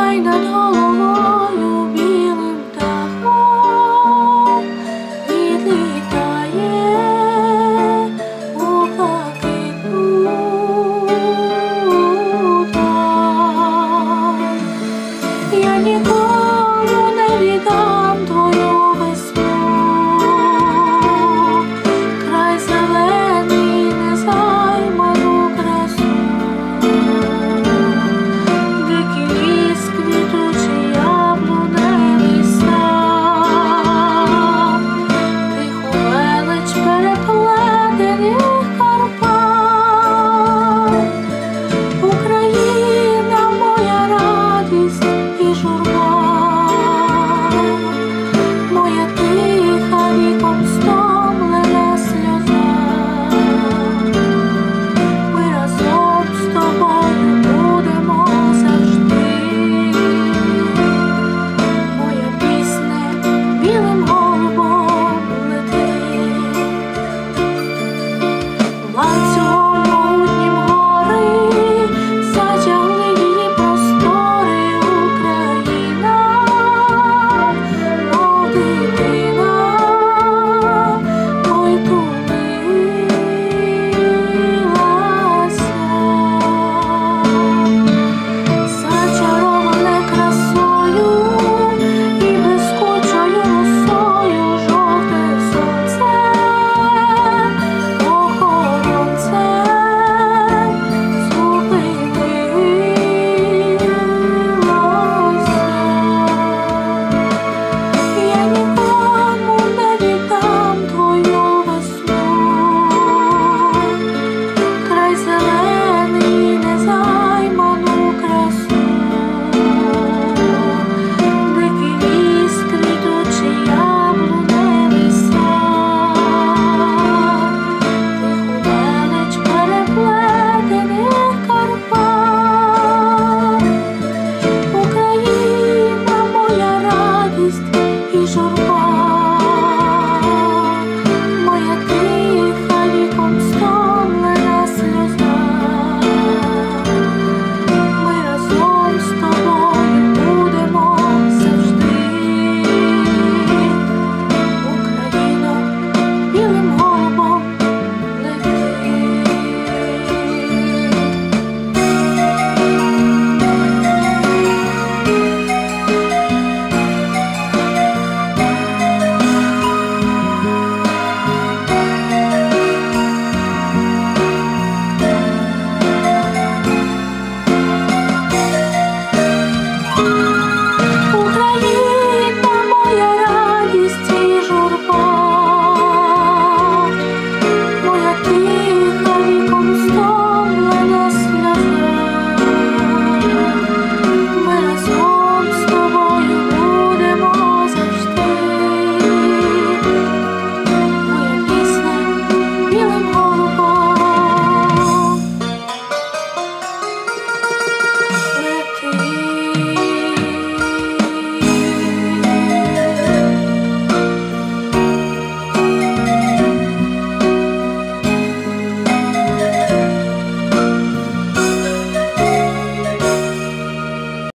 mine at home.